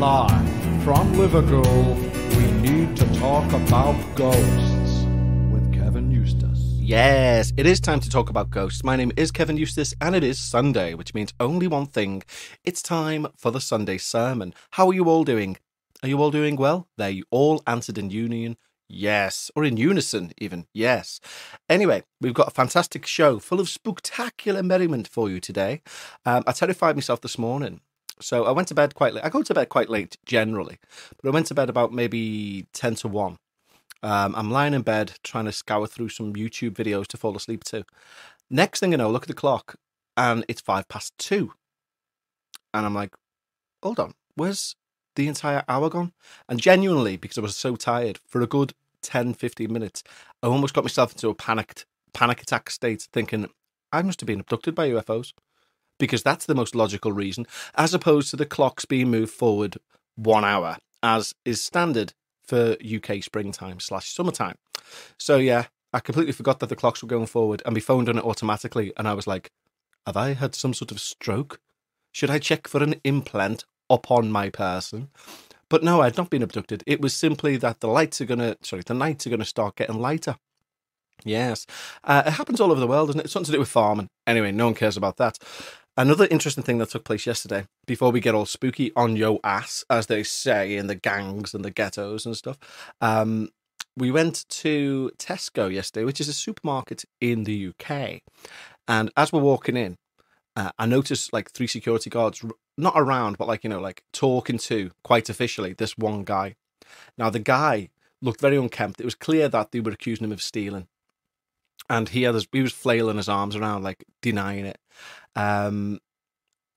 Live from Liverpool, we need to talk about ghosts with Kevin Eustace. Yes, it is time to talk about ghosts. My name is Kevin Eustace, and it is Sunday, which means only one thing. It's time for the Sunday sermon. How are you all doing? Are you all doing well? There, you all answered in union. Yes, or in unison, even. Yes. Anyway, we've got a fantastic show full of spectacular merriment for you today. Um, I terrified myself this morning. So I went to bed quite late. I go to bed quite late generally, but I went to bed about maybe 10 to 1. Um, I'm lying in bed trying to scour through some YouTube videos to fall asleep to. Next thing you know, look at the clock and it's five past two. And I'm like, hold on, where's the entire hour gone? And genuinely, because I was so tired, for a good 10, 15 minutes, I almost got myself into a panicked, panic attack state thinking, I must have been abducted by UFOs. Because that's the most logical reason, as opposed to the clocks being moved forward one hour, as is standard for UK springtime slash summertime. So yeah, I completely forgot that the clocks were going forward and my phone done it automatically. And I was like, have I had some sort of stroke? Should I check for an implant upon my person? But no, I had not been abducted. It was simply that the lights are going to, sorry, the nights are going to start getting lighter. Yes. Uh, it happens all over the world, doesn't it? It's something to do with farming. Anyway, no one cares about that. Another interesting thing that took place yesterday, before we get all spooky on yo ass, as they say in the gangs and the ghettos and stuff, um, we went to Tesco yesterday, which is a supermarket in the UK. And as we're walking in, uh, I noticed like three security guards, not around, but like, you know, like talking to quite officially this one guy. Now, the guy looked very unkempt. It was clear that they were accusing him of stealing and he had his, he was flailing his arms around like denying it. Um,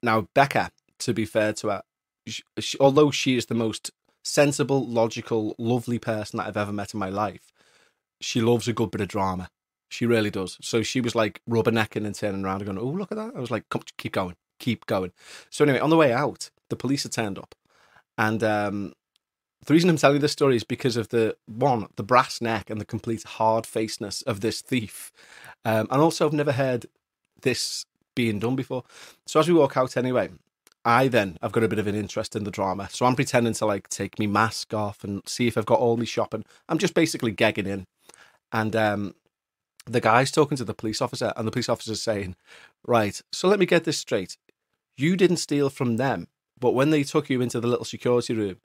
now Becca, to be fair to her, she, she, although she is the most sensible, logical, lovely person that I've ever met in my life, she loves a good bit of drama. She really does. So she was like rubbernecking and turning around and going, "Oh, look at that!" I was like, "Come, keep going, keep going." So anyway, on the way out, the police had turned up, and um, the reason I'm telling you this story is because of the one, the brass neck and the complete hard facedness of this thief. Um, and also, I've never heard this being done before. So as we walk out, anyway, I then I've got a bit of an interest in the drama. So I'm pretending to like take my mask off and see if I've got all my shopping. I'm just basically gagging in. And um, the guy's talking to the police officer, and the police officer's saying, Right, so let me get this straight. You didn't steal from them, but when they took you into the little security room,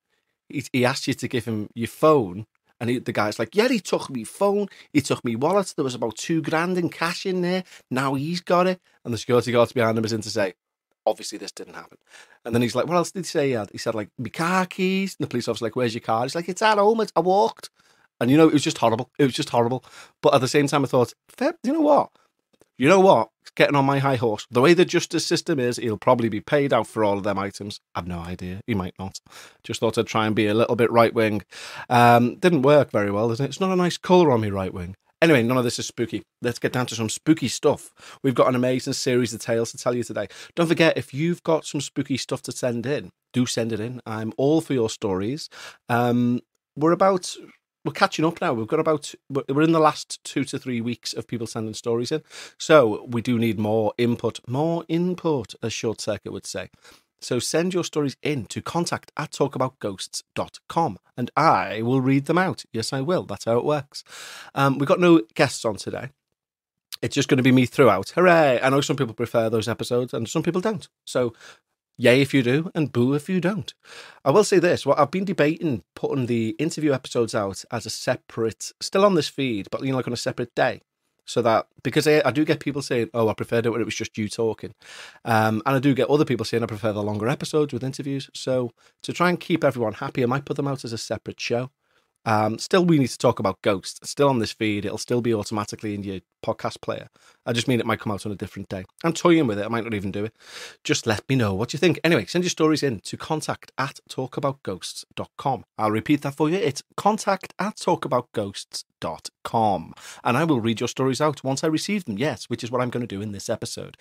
he, he asked you to give him your phone. And he, the guy's like, yeah, he took me phone, he took me wallet. There was about two grand in cash in there. Now he's got it. And the security guards behind him is in to say, obviously this didn't happen. And then he's like, what else did he say he said, like, my car keys. And the police officer's like, where's your car? He's like, it's at home. I walked. And you know, it was just horrible. It was just horrible. But at the same time, I thought, you know what? You know what? Getting on my high horse. The way the justice system is, he'll probably be paid out for all of them items. I've no idea. He might not. Just thought I'd try and be a little bit right wing. Um, didn't work very well, does it? It's not a nice colour on me right wing. Anyway, none of this is spooky. Let's get down to some spooky stuff. We've got an amazing series of tales to tell you today. Don't forget, if you've got some spooky stuff to send in, do send it in. I'm all for your stories. Um, we're about we're catching up now. We've got about we're in the last two to three weeks of people sending stories in, so we do need more input, more input, as Short Circuit would say. So send your stories in to contact at talkaboutghosts.com and I will read them out. Yes, I will. That's how it works. Um, we've got no guests on today. It's just going to be me throughout. Hooray! I know some people prefer those episodes and some people don't. So Yay if you do, and boo if you don't. I will say this: well, I've been debating putting the interview episodes out as a separate, still on this feed, but you know, like on a separate day, so that because I, I do get people saying, "Oh, I preferred it when it was just you talking," um, and I do get other people saying, "I prefer the longer episodes with interviews." So to try and keep everyone happy, I might put them out as a separate show. Um, still, we need to talk about Ghosts. Still on this feed, it'll still be automatically in your podcast player. I just mean it might come out on a different day. I'm toying with it. I might not even do it. Just let me know what you think. Anyway, send your stories in to contact at talkaboutghosts.com. I'll repeat that for you. It's contact at talkaboutghosts.com. And I will read your stories out once I receive them. Yes, which is what I'm going to do in this episode.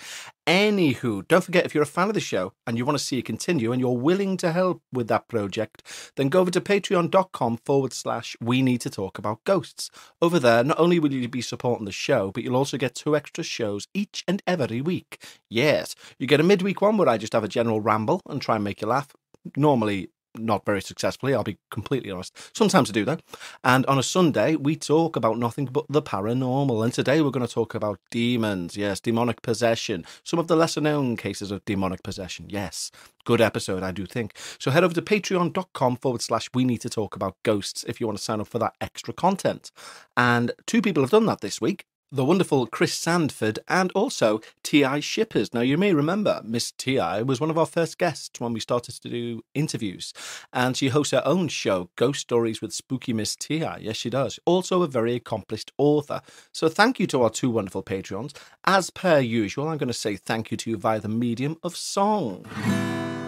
Anywho, don't forget if you're a fan of the show and you want to see it continue and you're willing to help with that project, then go over to patreon.com forward slash we need to talk about ghosts. Over there, not only will you be supporting the show, but you'll also get two extra shows each and every week. Yes, you get a midweek one where I just have a general ramble and try and make you laugh. Normally, not very successfully, I'll be completely honest. Sometimes I do that. And on a Sunday, we talk about nothing but the paranormal. And today we're going to talk about demons. Yes, demonic possession. Some of the lesser known cases of demonic possession. Yes, good episode, I do think. So head over to patreon.com forward slash we need to talk about ghosts if you want to sign up for that extra content. And two people have done that this week the wonderful Chris Sandford and also T.I. Shippers. Now, you may remember Miss T.I. was one of our first guests when we started to do interviews, and she hosts her own show, Ghost Stories with Spooky Miss T.I. Yes, she does. Also, a very accomplished author. So, thank you to our two wonderful Patreons. As per usual, I'm going to say thank you to you via the medium of song.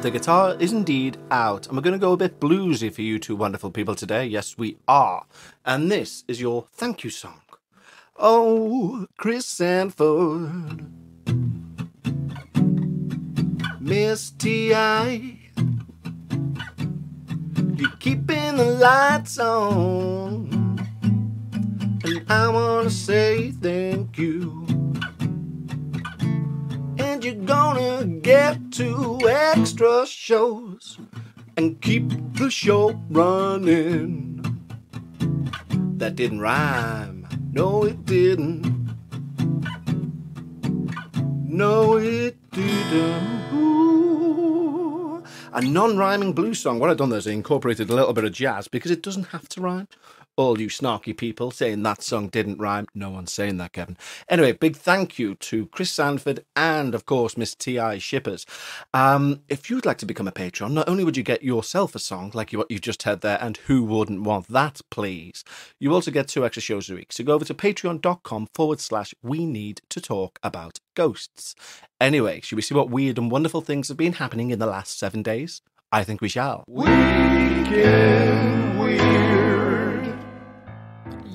The guitar is indeed out, and we're going to go a bit bluesy for you two wonderful people today. Yes, we are. And this is your thank you song. Oh, Chris Sanford, Miss T.I. You're keeping the lights on, and I want to say thank you. And you're gonna get two extra shows and keep the show running. That didn't rhyme. No, it didn't. No, it didn't. Ooh. A non rhyming blues song. What I've done there is I incorporated a little bit of jazz because it doesn't have to rhyme all you snarky people saying that song didn't rhyme. No one's saying that, Kevin. Anyway, big thank you to Chris Sanford and, of course, Miss T.I. Shippers. Um, if you'd like to become a patron, not only would you get yourself a song like what you've just heard there, and who wouldn't want that, please, you also get two extra shows a week. So go over to patreon.com forward slash we need to talk about ghosts. Anyway, should we see what weird and wonderful things have been happening in the last seven days? I think we shall.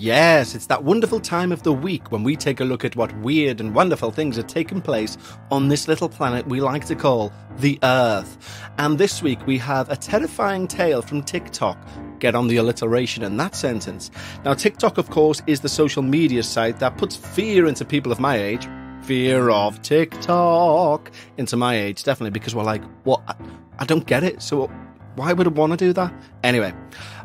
Yes, it's that wonderful time of the week when we take a look at what weird and wonderful things have taken place on this little planet we like to call the Earth. And this week we have a terrifying tale from TikTok. Get on the alliteration in that sentence. Now, TikTok, of course, is the social media site that puts fear into people of my age. Fear of TikTok into my age, definitely, because we're like, what? I don't get it. So, why would I want to do that? Anyway.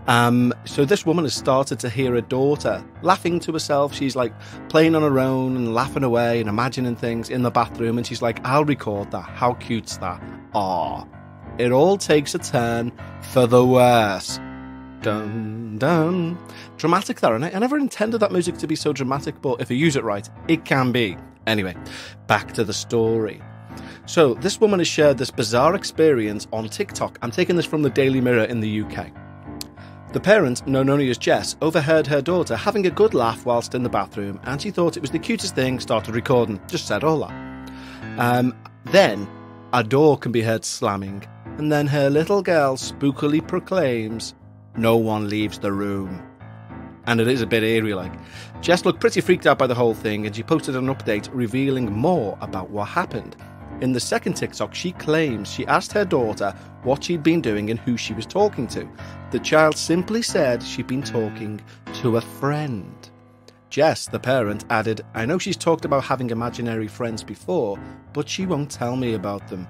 Um, so this woman has started to hear her daughter laughing to herself. She's like playing on her own and laughing away and imagining things in the bathroom. And she's like, I'll record that. How cute's that? Ah, it all takes a turn for the worse. Dun dun. Dramatic there, and I, I never intended that music to be so dramatic, but if you use it right, it can be. Anyway, back to the story. So, this woman has shared this bizarre experience on TikTok. I'm taking this from the Daily Mirror in the UK. The parent, known only as Jess, overheard her daughter having a good laugh whilst in the bathroom, and she thought it was the cutest thing, started recording. Just said all that. Um, then, a door can be heard slamming, and then her little girl spookily proclaims, No one leaves the room. And it is a bit eerie like. Jess looked pretty freaked out by the whole thing, and she posted an update revealing more about what happened. In the second TikTok, she claims she asked her daughter what she'd been doing and who she was talking to. The child simply said she'd been talking to a friend. Jess, the parent, added, I know she's talked about having imaginary friends before, but she won't tell me about them.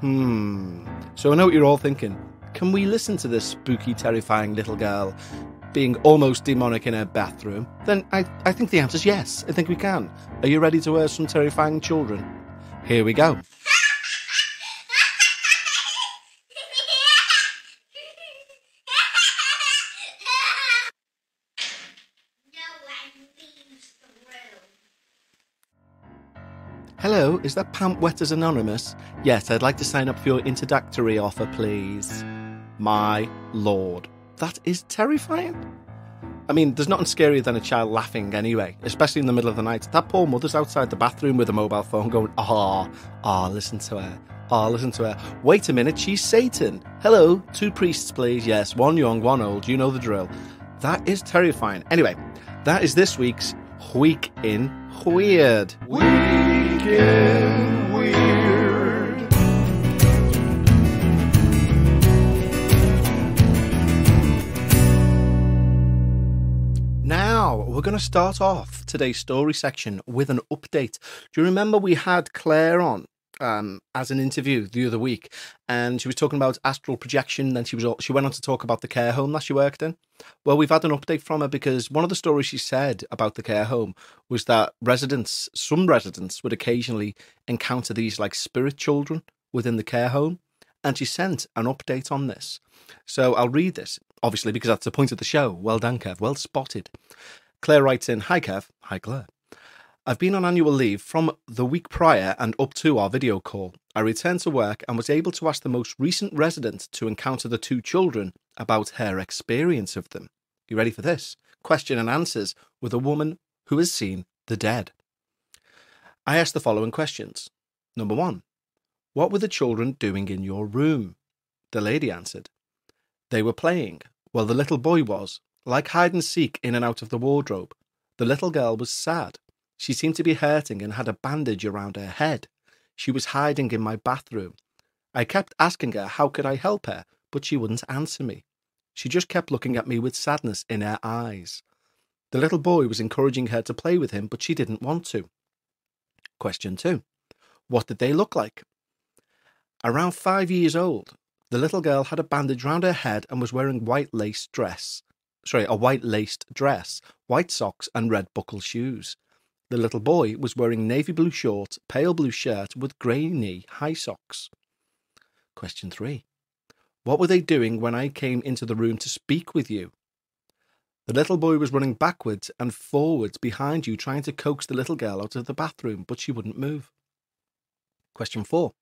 Hmm. So I know what you're all thinking. Can we listen to this spooky, terrifying little girl being almost demonic in her bathroom? Then I, I think the answer is yes. I think we can. Are you ready to hear some terrifying children? Here we go. Hello, is that Pant Wetters Anonymous? Yes, I'd like to sign up for your introductory offer, please. My lord. That is terrifying. I mean, there's nothing scarier than a child laughing anyway, especially in the middle of the night. That poor mother's outside the bathroom with a mobile phone going, ah, ah, listen to her. Ah, listen to her. Wait a minute, she's Satan. Hello, two priests, please. Yes, one young, one old. You know the drill. That is terrifying. Anyway, that is this week's Week in Weird. Weekend Weird. We're going to start off today's story section with an update. Do you remember we had Claire on um, as an interview the other week, and she was talking about astral projection. Then she was she went on to talk about the care home that she worked in. Well, we've had an update from her because one of the stories she said about the care home was that residents, some residents, would occasionally encounter these like spirit children within the care home, and she sent an update on this. So I'll read this, obviously because that's the point of the show. Well done, Kev. Well spotted. Claire writes in, "Hi Kev, hi Claire." I've been on annual leave from the week prior and up to our video call. I returned to work and was able to ask the most recent resident to encounter the two children about her experience of them. You ready for this? Question and answers with a woman who has seen the dead. I asked the following questions. Number one, what were the children doing in your room? The lady answered, They were playing. Well, the little boy was, like hide and seek in and out of the wardrobe. The little girl was sad. She seemed to be hurting and had a bandage around her head. She was hiding in my bathroom. I kept asking her how could I help her, but she wouldn't answer me. She just kept looking at me with sadness in her eyes. The little boy was encouraging her to play with him, but she didn't want to. Question two What did they look like? Around five years old, the little girl had a bandage round her head and was wearing white lace dress. Sorry, a white laced dress, white socks, and red buckle shoes. The little boy was wearing navy blue shorts, pale blue shirt with grey knee high socks. Question three. What were they doing when I came into the room to speak with you? The little boy was running backwards and forwards behind you, trying to coax the little girl out of the bathroom, but she wouldn't move. Question four.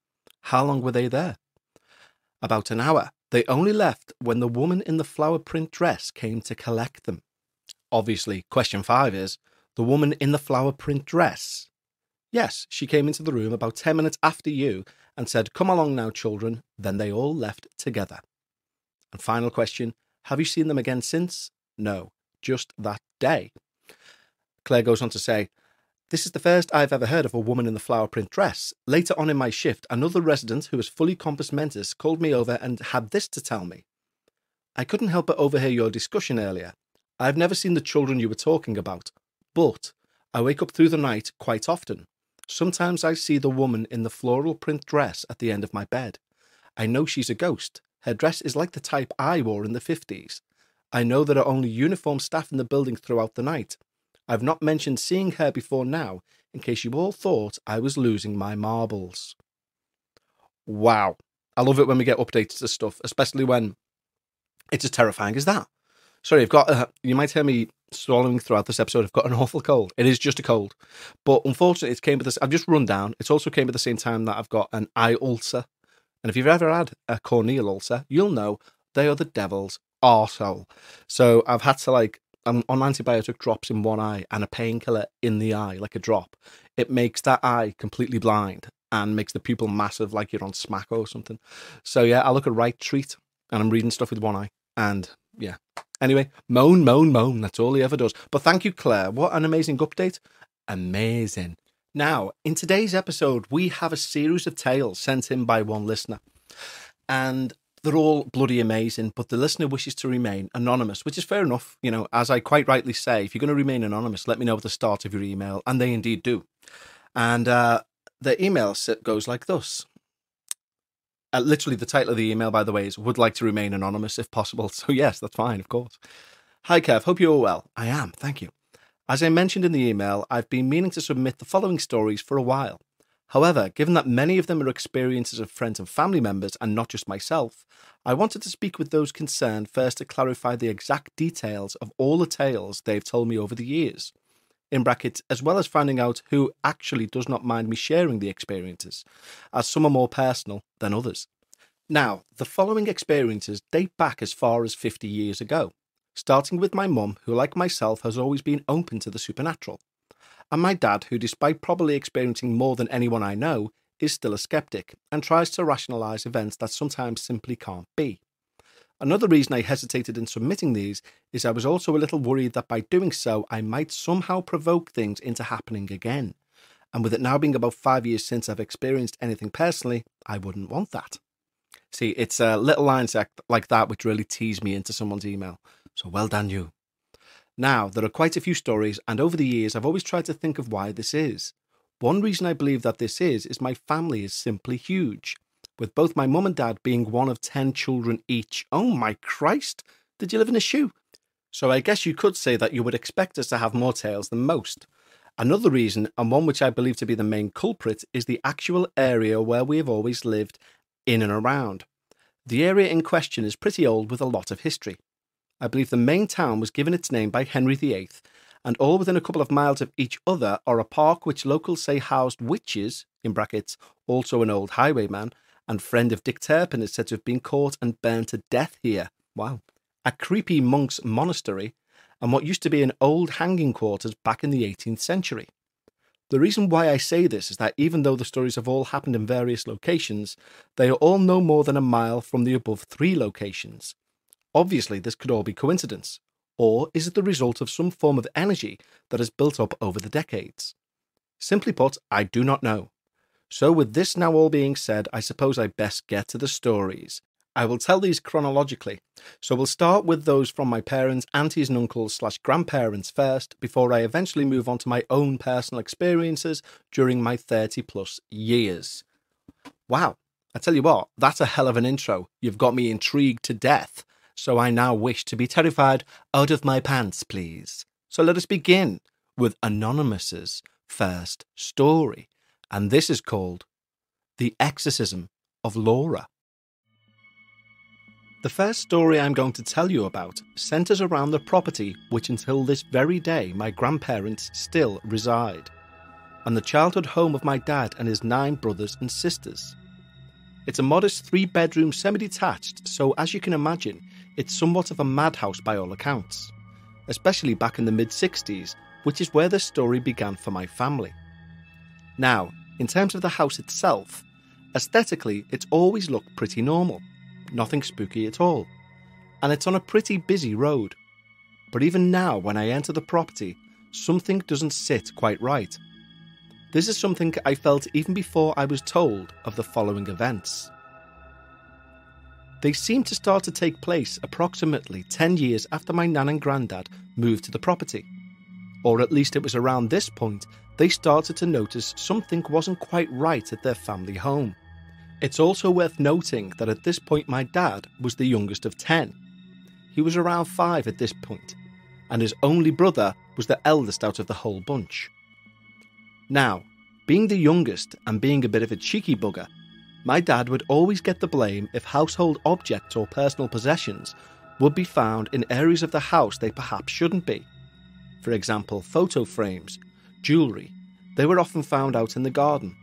How long were they there? About an hour. They only left when the woman in the flower print dress came to collect them. Obviously, question five is the woman in the flower print dress. Yes, she came into the room about 10 minutes after you and said, Come along now, children. Then they all left together. And final question Have you seen them again since? No, just that day. Claire goes on to say, This is the first I've ever heard of a woman in the flower print dress. Later on in my shift, another resident who was fully compos mentis called me over and had this to tell me. I couldn't help but overhear your discussion earlier. I've never seen the children you were talking about, but I wake up through the night quite often. Sometimes I see the woman in the floral print dress at the end of my bed. I know she's a ghost. Her dress is like the type I wore in the 50s. I know there are only uniformed staff in the building throughout the night. I've not mentioned seeing her before now, in case you all thought I was losing my marbles. Wow. I love it when we get updates to stuff, especially when it's as terrifying as that. Sorry, I've got, uh, you might hear me swallowing throughout this episode. I've got an awful cold. It is just a cold. But unfortunately, it came with this. I've just run down. It also came at the same time that I've got an eye ulcer. And if you've ever had a corneal ulcer, you'll know they are the devil's arsehole. So I've had to like, I'm on antibiotic drops in one eye and a painkiller in the eye, like a drop. It makes that eye completely blind and makes the pupil massive, like you're on smack or something. So yeah, I look at right treat and I'm reading stuff with one eye. And yeah. Anyway, moan, moan, moan. That's all he ever does. But thank you, Claire. What an amazing update. Amazing. Now, in today's episode, we have a series of tales sent in by one listener. And they're all bloody amazing, but the listener wishes to remain anonymous, which is fair enough. You know, as I quite rightly say, if you're going to remain anonymous, let me know at the start of your email, and they indeed do. And uh, the email goes like this uh, literally, the title of the email, by the way, is Would like to remain anonymous if possible. So, yes, that's fine, of course. Hi, Kev. Hope you're well. I am. Thank you. As I mentioned in the email, I've been meaning to submit the following stories for a while. However, given that many of them are experiences of friends and family members and not just myself, I wanted to speak with those concerned first to clarify the exact details of all the tales they've told me over the years in brackets, as well as finding out who actually does not mind me sharing the experiences, as some are more personal than others. Now, the following experiences date back as far as 50 years ago, starting with my mum, who, like myself, has always been open to the supernatural, and my dad, who, despite probably experiencing more than anyone I know, is still a skeptic and tries to rationalise events that sometimes simply can't be. Another reason I hesitated in submitting these is I was also a little worried that by doing so, I might somehow provoke things into happening again. And with it now being about five years since I've experienced anything personally, I wouldn't want that. See, it's a little lines like that which really tease me into someone's email. So well done, you. Now, there are quite a few stories, and over the years, I've always tried to think of why this is. One reason I believe that this is, is my family is simply huge, with both my mum and dad being one of 10 children each. Oh my Christ! Did you live in a shoe? So I guess you could say that you would expect us to have more tales than most. Another reason, and one which I believe to be the main culprit, is the actual area where we have always lived in and around. The area in question is pretty old with a lot of history. I believe the main town was given its name by Henry VIII, and all within a couple of miles of each other are a park which locals say housed witches, in brackets, also an old highwayman, and friend of Dick Turpin is said to have been caught and burned to death here. Wow. A creepy monk's monastery, and what used to be an old hanging quarters back in the 18th century. The reason why I say this is that even though the stories have all happened in various locations, they are all no more than a mile from the above three locations. Obviously, this could all be coincidence, or is it the result of some form of energy that has built up over the decades? Simply put, I do not know. So, with this now all being said, I suppose I best get to the stories. I will tell these chronologically. So we'll start with those from my parents, aunties and uncles slash grandparents first, before I eventually move on to my own personal experiences during my 30 plus years. Wow, I tell you what, that's a hell of an intro. You've got me intrigued to death. So I now wish to be terrified out of my pants, please. So let us begin with Anonymous's first story. And this is called The Exorcism of Laura. The first story I'm going to tell you about centres around the property which until this very day my grandparents still reside, and the childhood home of my dad and his nine brothers and sisters. It's a modest three bedroom semi detached, so as you can imagine, it's somewhat of a madhouse by all accounts, especially back in the mid 60s, which is where the story began for my family. Now, in terms of the house itself, aesthetically, it's always looked pretty normal nothing spooky at all. And it's on a pretty busy road. But even now, when I enter the property, something doesn't sit quite right. This is something I felt even before I was told of the following events. They seem to start to take place approximately 10 years after my nan and granddad moved to the property. Or at least it was around this point they started to notice something wasn't quite right at their family home. It's also worth noting that at this point, my dad was the youngest of 10. He was around 5 at this point, and his only brother was the eldest out of the whole bunch. Now, being the youngest and being a bit of a cheeky bugger, my dad would always get the blame if household objects or personal possessions would be found in areas of the house they perhaps shouldn't be. For example, photo frames, jewellery, they were often found out in the garden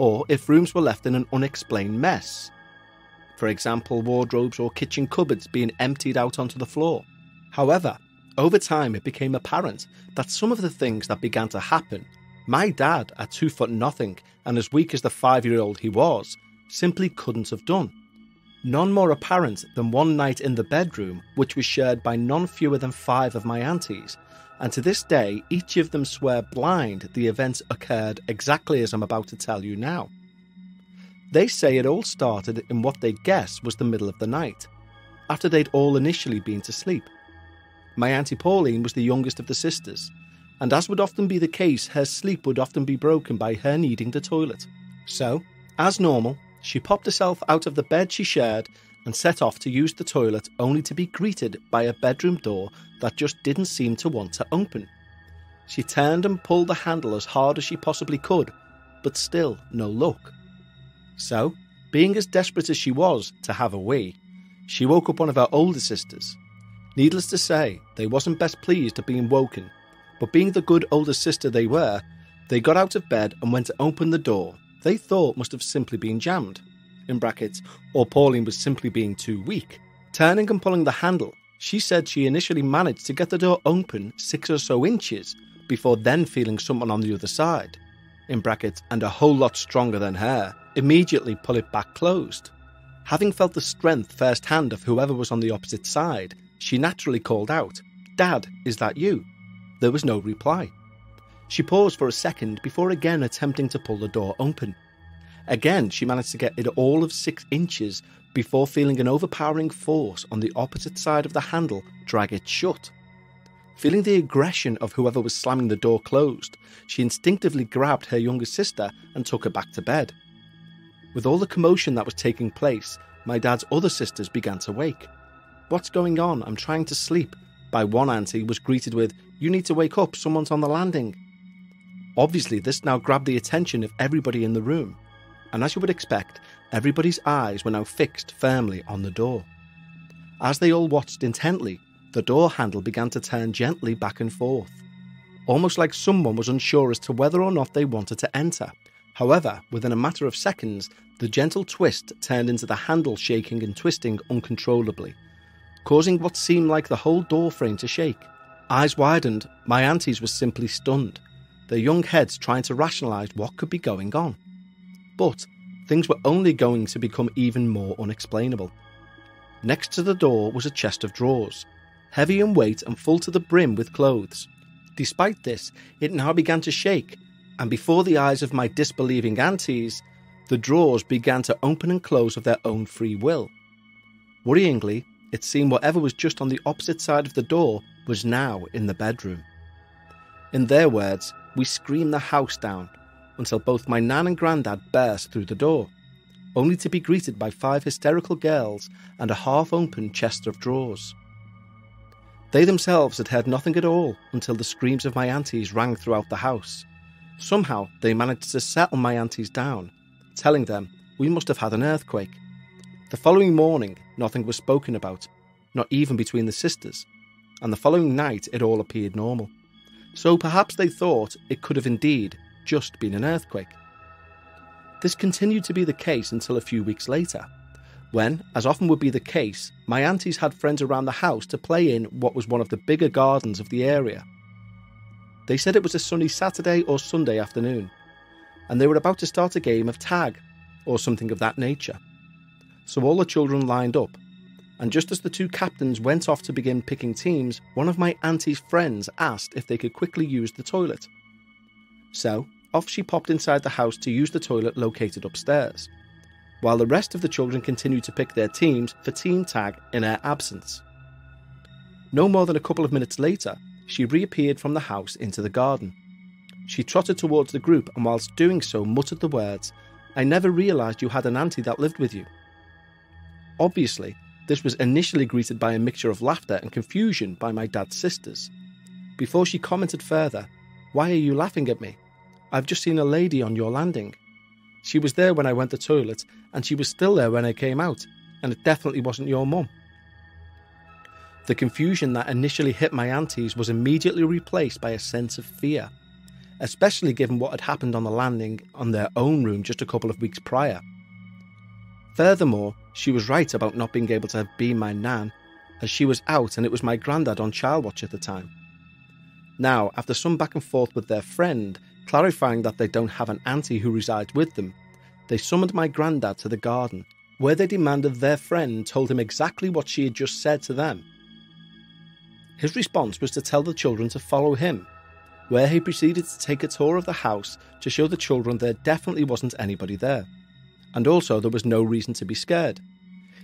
or if rooms were left in an unexplained mess. For example, wardrobes or kitchen cupboards being emptied out onto the floor. However, over time it became apparent that some of the things that began to happen, my dad, at two foot nothing and as weak as the five year old he was, simply couldn't have done. None more apparent than one night in the bedroom, which was shared by none fewer than five of my aunties, and to this day, each of them swear blind the events occurred exactly as I'm about to tell you now. They say it all started in what they guess was the middle of the night, after they'd all initially been to sleep. My Auntie Pauline was the youngest of the sisters, and as would often be the case, her sleep would often be broken by her needing the toilet. So, as normal, she popped herself out of the bed she shared and set off to use the toilet only to be greeted by a bedroom door that just didn't seem to want to open. She turned and pulled the handle as hard as she possibly could, but still no luck. So, being as desperate as she was to have a wee, she woke up one of her older sisters. Needless to say, they wasn't best pleased at being woken, but being the good older sister they were, they got out of bed and went to open the door they thought must have simply been jammed, in brackets, or Pauline was simply being too weak. Turning and pulling the handle, she said she initially managed to get the door open six or so inches before then feeling someone on the other side, in brackets, and a whole lot stronger than her, immediately pull it back closed. Having felt the strength firsthand of whoever was on the opposite side, she naturally called out, Dad, is that you? There was no reply. She paused for a second before again attempting to pull the door open. Again, she managed to get it all of six inches before feeling an overpowering force on the opposite side of the handle drag it shut. Feeling the aggression of whoever was slamming the door closed, she instinctively grabbed her younger sister and took her back to bed. With all the commotion that was taking place, my dad's other sisters began to wake. What's going on? I'm trying to sleep. By one auntie was greeted with, You need to wake up, someone's on the landing. Obviously, this now grabbed the attention of everybody in the room, and as you would expect, everybody's eyes were now fixed firmly on the door. As they all watched intently, the door handle began to turn gently back and forth, almost like someone was unsure as to whether or not they wanted to enter. However, within a matter of seconds, the gentle twist turned into the handle shaking and twisting uncontrollably, causing what seemed like the whole doorframe to shake. Eyes widened, my aunties were simply stunned, their young heads trying to rationalise what could be going on. But things were only going to become even more unexplainable. Next to the door was a chest of drawers, heavy in weight and full to the brim with clothes. Despite this, it now began to shake, and before the eyes of my disbelieving aunties, the drawers began to open and close of their own free will. Worryingly, it seemed whatever was just on the opposite side of the door was now in the bedroom. In their words, we screamed the house down until both my nan and grandad burst through the door, only to be greeted by five hysterical girls and a half open chest of drawers. They themselves had heard nothing at all until the screams of my aunties rang throughout the house. Somehow they managed to settle my aunties down, telling them we must have had an earthquake. The following morning, nothing was spoken about, not even between the sisters, and the following night it all appeared normal. So perhaps they thought it could have indeed just been an earthquake. This continued to be the case until a few weeks later, when, as often would be the case, my aunties had friends around the house to play in what was one of the bigger gardens of the area. They said it was a sunny Saturday or Sunday afternoon, and they were about to start a game of tag, or something of that nature. So all the children lined up, and just as the two captains went off to begin picking teams, one of my auntie's friends asked if they could quickly use the toilet. So, off she popped inside the house to use the toilet located upstairs while the rest of the children continued to pick their teams for team tag in her absence. No more than a couple of minutes later, she reappeared from the house into the garden. She trotted towards the group and, whilst doing so, muttered the words, I never realised you had an auntie that lived with you. Obviously, this was initially greeted by a mixture of laughter and confusion by my dad's sisters. Before she commented further, Why are you laughing at me? I've just seen a lady on your landing. She was there when I went to the toilet, and she was still there when I came out, and it definitely wasn't your mum. The confusion that initially hit my aunties was immediately replaced by a sense of fear, especially given what had happened on the landing on their own room just a couple of weeks prior. Furthermore, she was right about not being able to have been my nan, as she was out and it was my granddad on child watch at the time. Now, after some back and forth with their friend, clarifying that they don't have an auntie who resides with them, they summoned my granddad to the garden, where they demanded their friend told him exactly what she had just said to them. His response was to tell the children to follow him, where he proceeded to take a tour of the house to show the children there definitely wasn't anybody there, and also there was no reason to be scared.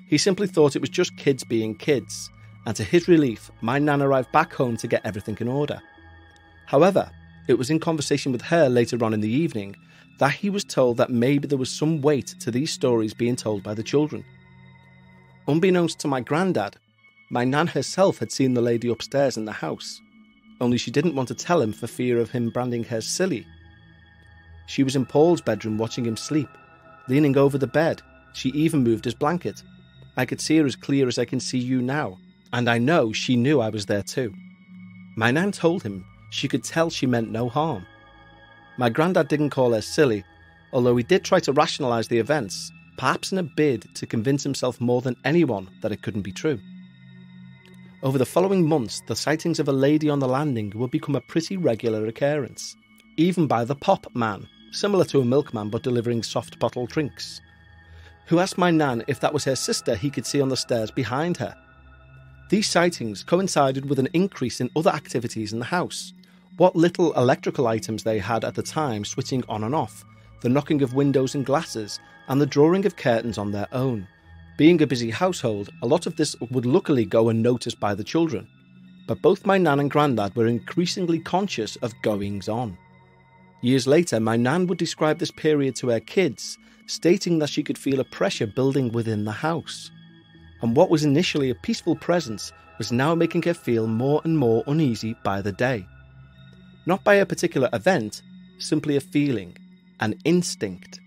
He simply thought it was just kids being kids, and to his relief, my nan arrived back home to get everything in order. However, it was in conversation with her later on in the evening that he was told that maybe there was some weight to these stories being told by the children. Unbeknownst to my granddad, my nan herself had seen the lady upstairs in the house, only she didn't want to tell him for fear of him branding her silly. She was in Paul's bedroom watching him sleep, leaning over the bed. She even moved his blanket. I could see her as clear as I can see you now, and I know she knew I was there too. My nan told him she could tell she meant no harm. My granddad didn't call her silly, although he did try to rationalise the events, perhaps in a bid to convince himself more than anyone that it couldn't be true. Over the following months, the sightings of a lady on the landing would become a pretty regular occurrence, even by the pop man, similar to a milkman but delivering soft bottled drinks, who asked my nan if that was her sister he could see on the stairs behind her. These sightings coincided with an increase in other activities in the house, what little electrical items they had at the time switching on and off, the knocking of windows and glasses, and the drawing of curtains on their own. Being a busy household, a lot of this would luckily go unnoticed by the children. but both my nan and granddad were increasingly conscious of goings on. Years later, my nan would describe this period to her kids, stating that she could feel a pressure building within the house. And what was initially a peaceful presence was now making her feel more and more uneasy by the day. Not by a particular event, simply a feeling, an instinct.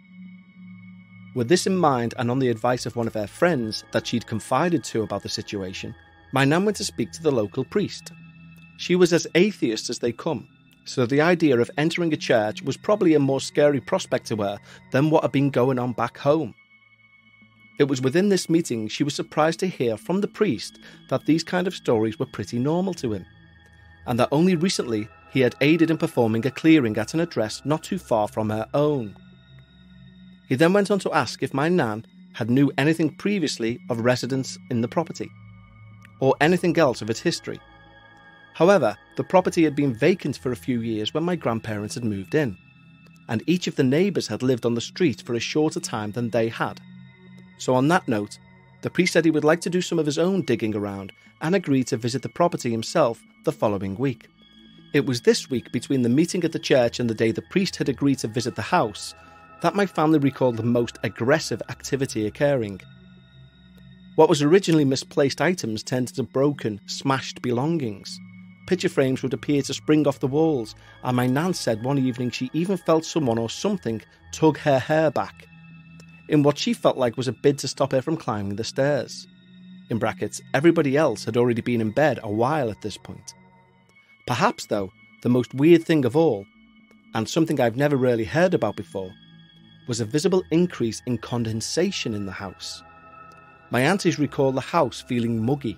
With this in mind, and on the advice of one of her friends that she'd confided to about the situation, my nan went to speak to the local priest. She was as atheist as they come, so the idea of entering a church was probably a more scary prospect to her than what had been going on back home. It was within this meeting she was surprised to hear from the priest that these kind of stories were pretty normal to him, and that only recently he had aided in performing a clearing at an address not too far from her own. He then went on to ask if my nan had knew anything previously of residents in the property, or anything else of its history. However, the property had been vacant for a few years when my grandparents had moved in, and each of the neighbours had lived on the street for a shorter time than they had. So, on that note, the priest said he would like to do some of his own digging around and agreed to visit the property himself the following week. It was this week between the meeting at the church and the day the priest had agreed to visit the house that my family recalled the most aggressive activity occurring. What was originally misplaced items turned into broken, smashed belongings. Picture frames would appear to spring off the walls, and my nan said one evening she even felt someone or something tug her hair back, in what she felt like was a bid to stop her from climbing the stairs. In brackets, everybody else had already been in bed a while at this point. Perhaps, though, the most weird thing of all, and something I've never really heard about before, was a visible increase in condensation in the house. My aunties recall the house feeling muggy,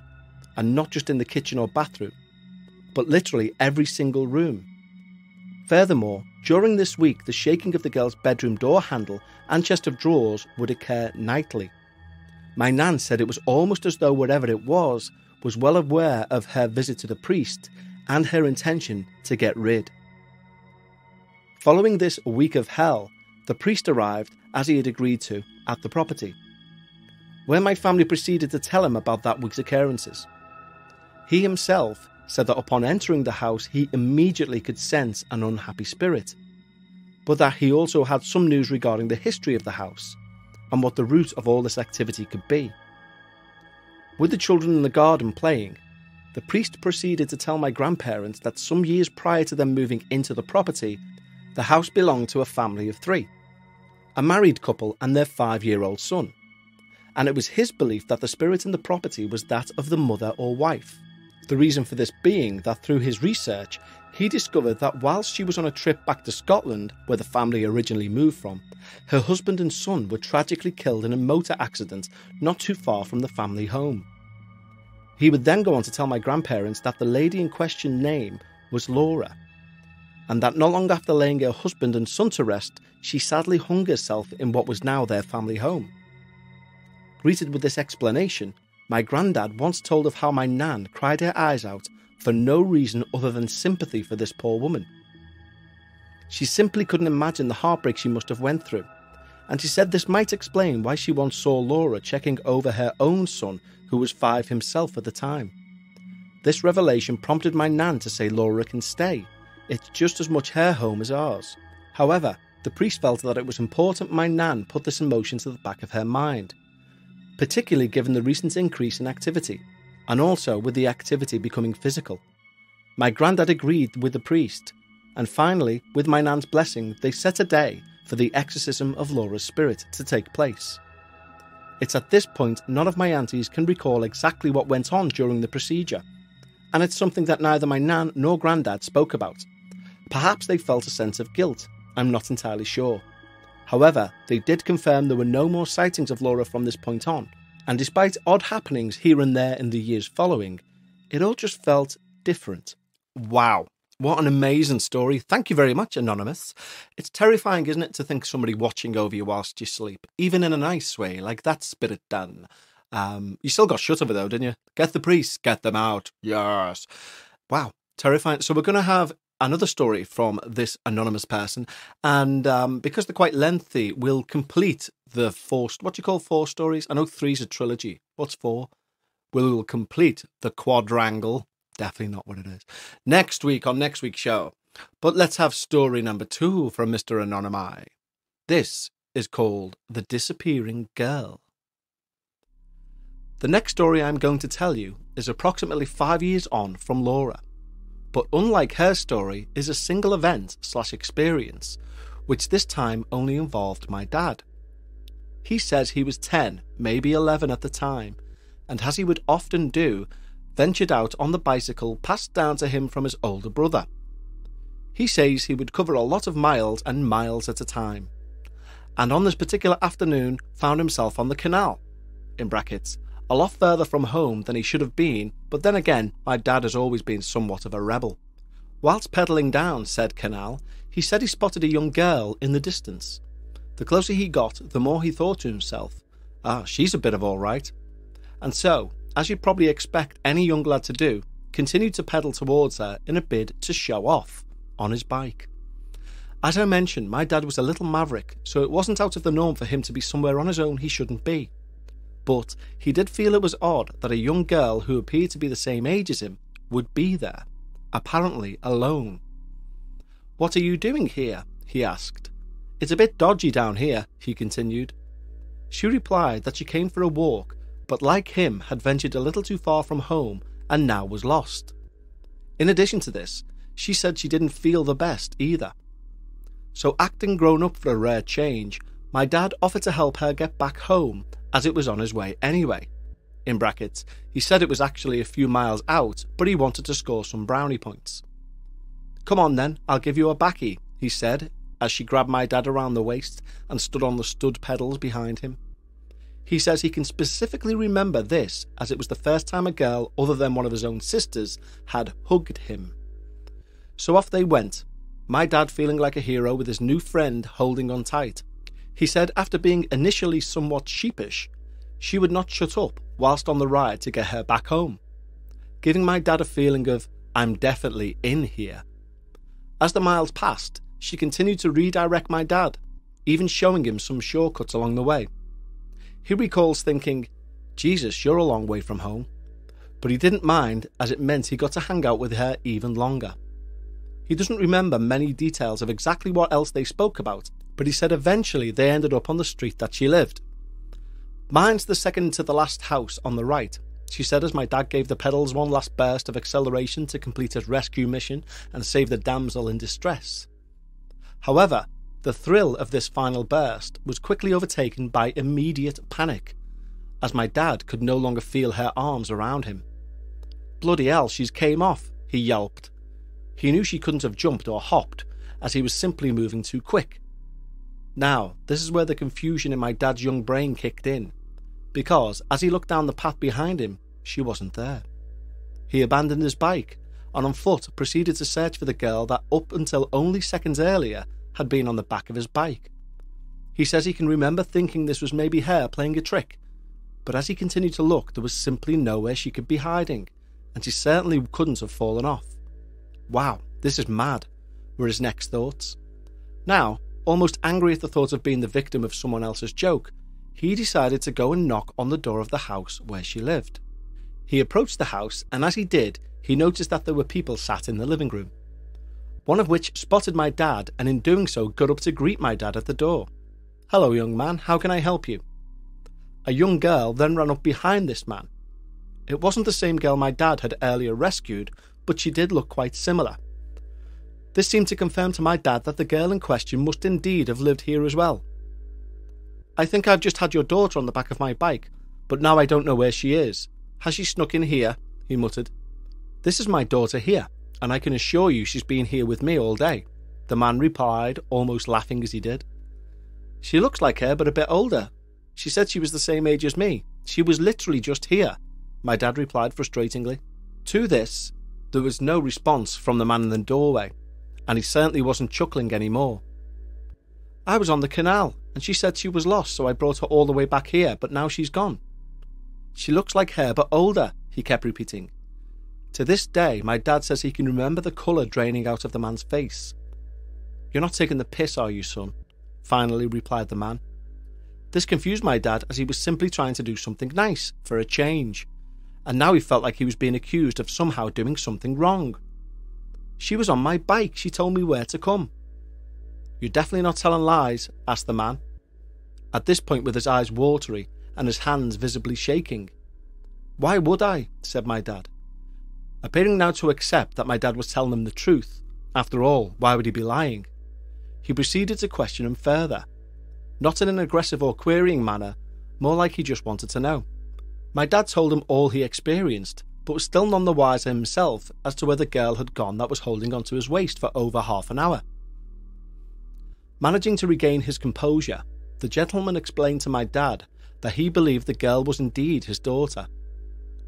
and not just in the kitchen or bathroom, but literally every single room. Furthermore, during this week, the shaking of the girl's bedroom door handle and chest of drawers would occur nightly. My nan said it was almost as though whatever it was was well aware of her visit to the priest and her intention to get rid. Following this week of hell, the priest arrived, as he had agreed to, at the property, where my family proceeded to tell him about that week's occurrences. He himself said that upon entering the house, he immediately could sense an unhappy spirit, but that he also had some news regarding the history of the house and what the root of all this activity could be. With the children in the garden playing, the priest proceeded to tell my grandparents that some years prior to them moving into the property, the house belonged to a family of three a married couple and their five year old son. And it was his belief that the spirit in the property was that of the mother or wife. The reason for this being that through his research, he discovered that whilst she was on a trip back to Scotland, where the family originally moved from, her husband and son were tragically killed in a motor accident not too far from the family home. He would then go on to tell my grandparents that the lady in question name was Laura, and that not long after laying her husband and son to rest, she sadly hung herself in what was now their family home. Greeted with this explanation, my granddad once told of how my nan cried her eyes out for no reason other than sympathy for this poor woman. She simply couldn't imagine the heartbreak she must have went through, and she said this might explain why she once saw Laura checking over her own son, who was five himself at the time. This revelation prompted my nan to say Laura can stay. It's just as much her home as ours. However, the priest felt that it was important my nan put this emotion to the back of her mind, particularly given the recent increase in activity, and also with the activity becoming physical. My granddad agreed with the priest, and finally, with my nan's blessing, they set a day for the exorcism of Laura's spirit to take place. It's at this point none of my aunties can recall exactly what went on during the procedure, and it's something that neither my nan nor granddad spoke about. Perhaps they felt a sense of guilt, I'm not entirely sure. However, they did confirm there were no more sightings of Laura from this point on, and despite odd happenings here and there in the years following, it all just felt different. Wow. What an amazing story. Thank you very much, Anonymous. It's terrifying, isn't it, to think somebody watching over you whilst you sleep, even in a nice way, like that spirit done. Um, you still got shut over though, didn't you? Get the priests, get them out. Yes. Wow, terrifying. So we're going to have another story from this anonymous person, and um, because they're quite lengthy, we'll complete the four. What do you call four stories? I know three's a trilogy. What's four? We'll complete the quadrangle. definitely not what it is. Next week on next week's show. But let's have story number two from Mr. Anonymi. This is called The Disappearing Girl. The next story I'm going to tell you is approximately five years on from Laura. But unlike her story, is a single event slash experience, which this time only involved my dad. He says he was 10, maybe 11 at the time, and as he would often do, ventured out on the bicycle passed down to him from his older brother. He says he would cover a lot of miles and miles at a time, and on this particular afternoon found himself on the canal, in brackets, a lot further from home than he should have been, but then again, my dad has always been somewhat of a rebel. Whilst pedalling down said canal, he said he spotted a young girl in the distance. The closer he got, the more he thought to himself, ah, she's a bit of all right. And so, as you'd probably expect any young lad to do, continued to pedal towards her in a bid to show off on his bike. As I mentioned, my dad was a little maverick, so it wasn't out of the norm for him to be somewhere on his own he shouldn't be but he did feel it was odd that a young girl who appeared to be the same age as him would be there, apparently alone. What are you doing here? he asked. It's a bit dodgy down here, he continued. She replied that she came for a walk, but like him had ventured a little too far from home and now was lost. In addition to this, she said she didn't feel the best either. So, acting grown up for a rare change, my dad offered to help her get back home as it was on his way anyway. In brackets, he said it was actually a few miles out, but he wanted to score some brownie points. Come on then, I'll give you a backy, he said, as she grabbed my dad around the waist and stood on the stud pedals behind him. He says he can specifically remember this as it was the first time a girl other than one of his own sisters had hugged him. So off they went, my dad feeling like a hero with his new friend holding on tight. He said after being initially somewhat sheepish, she would not shut up whilst on the ride to get her back home, giving my dad a feeling of, I'm definitely in here. As the miles passed, she continued to redirect my dad, even showing him some shortcuts along the way. He recalls thinking, Jesus, you're a long way from home. But he didn't mind as it meant he got to hang out with her even longer. He doesn't remember many details of exactly what else they spoke about, but he said eventually they ended up on the street that she lived. Mine's the second to the last house on the right, she said as my dad gave the pedals one last burst of acceleration to complete his rescue mission and save the damsel in distress. However, the thrill of this final burst was quickly overtaken by immediate panic, as my dad could no longer feel her arms around him. Bloody hell, she's came off, he yelped. He knew she couldn't have jumped or hopped, as he was simply moving too quick. Now, this is where the confusion in my dad's young brain kicked in, because as he looked down the path behind him, she wasn't there. He abandoned his bike and on foot proceeded to search for the girl that up until only seconds earlier had been on the back of his bike. He says he can remember thinking this was maybe her playing a trick, but as he continued to look, there was simply nowhere she could be hiding, and she certainly couldn't have fallen off. Wow, this is mad, were his next thoughts. Now, Almost angry at the thought of being the victim of someone else's joke, he decided to go and knock on the door of the house where she lived. He approached the house, and as he did, he noticed that there were people sat in the living room. One of which spotted my dad, and in doing so, got up to greet my dad at the door. Hello, young man, how can I help you? A young girl then ran up behind this man. It wasn't the same girl my dad had earlier rescued, but she did look quite similar. This seemed to confirm to my dad that the girl in question must indeed have lived here as well. I think I've just had your daughter on the back of my bike, but now I don't know where she is. Has she snuck in here? he muttered. This is my daughter here, and I can assure you she's been here with me all day, the man replied, almost laughing as he did. She looks like her, but a bit older. She said she was the same age as me. She was literally just here, my dad replied frustratingly. To this, there was no response from the man in the doorway, and he certainly wasn't chuckling anymore. I was on the canal, and she said she was lost, so I brought her all the way back here, but now she's gone. She looks like her, but older, he kept repeating. To this day, my dad says he can remember the colour draining out of the man's face. You're not taking the piss, are you, son? Finally replied the man. This confused my dad as he was simply trying to do something nice, for a change. and now he felt like he was being accused of somehow doing something wrong. She was on my bike, she told me where to come. You're definitely not telling lies? asked the man. At this point, with his eyes watery and his hands visibly shaking. Why would I? said my dad. Appearing now to accept that my dad was telling him the truth. After all, why would he be lying? He proceeded to question him further. Not in an aggressive or querying manner, more like he just wanted to know. My dad told him all he experienced, but was still none the wiser himself as to where the girl had gone that was holding onto his waist for over half an hour. Managing to regain his composure, the gentleman explained to my dad that he believed the girl was indeed his daughter.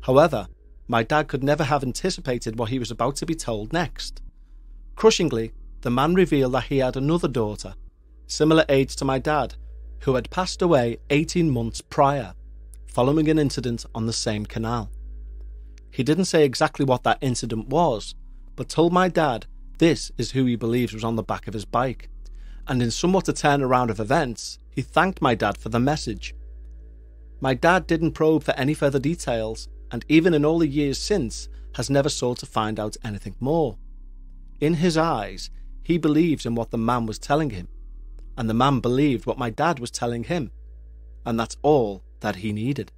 However, my dad could never have anticipated what he was about to be told next. Crushingly, the man revealed that he had another daughter, similar age to my dad, who had passed away 18 months prior, following an incident on the same canal. He didn't say exactly what that incident was, but told my dad this is who he believes was on the back of his bike and in somewhat a turnaround of events, he thanked my dad for the message. My dad didn't probe for any further details, and even in all the years since, has never sought to find out anything more. In his eyes, he believes in what the man was telling him, and the man believed what my dad was telling him, and that's all that he needed.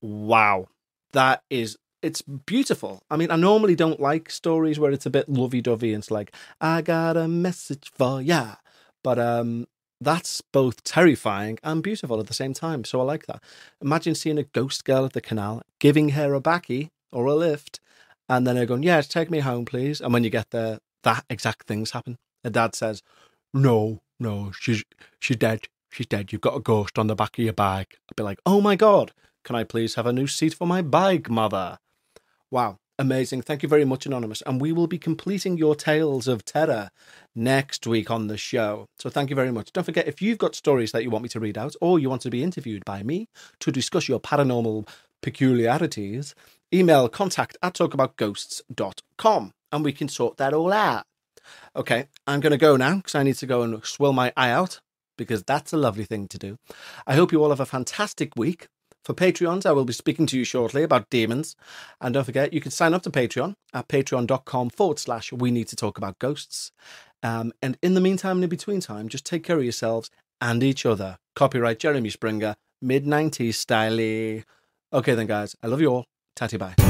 Wow, that is it's beautiful. I mean, I normally don't like stories where it's a bit lovey dovey and it's like, I got a message for ya. But um, that's both terrifying and beautiful at the same time. So I like that. Imagine seeing a ghost girl at the canal, giving her a backy or a lift, and then her going, Yeah, take me home, please. And when you get there, that exact things happen. Her dad says, No, no, she's she's dead. She's dead. You've got a ghost on the back of your bike. I'd be like, Oh my god, can I please have a new seat for my bike, mother? Wow, amazing. Thank you very much, Anonymous. And we will be completing your tales of terror next week on the show. So thank you very much. Don't forget, if you've got stories that you want me to read out or you want to be interviewed by me to discuss your paranormal peculiarities, email contact at talkaboutghosts.com and we can sort that all out. Okay, I'm going to go now because I need to go and swill my eye out because that's a lovely thing to do. I hope you all have a fantastic week. For Patreons, I will be speaking to you shortly about demons. And don't forget, you can sign up to Patreon at patreon.com forward slash we need to talk about ghosts. Um, and in the meantime and in between time, just take care of yourselves and each other. Copyright Jeremy Springer, mid 90s style. Okay then, guys, I love you all. Tatty bye.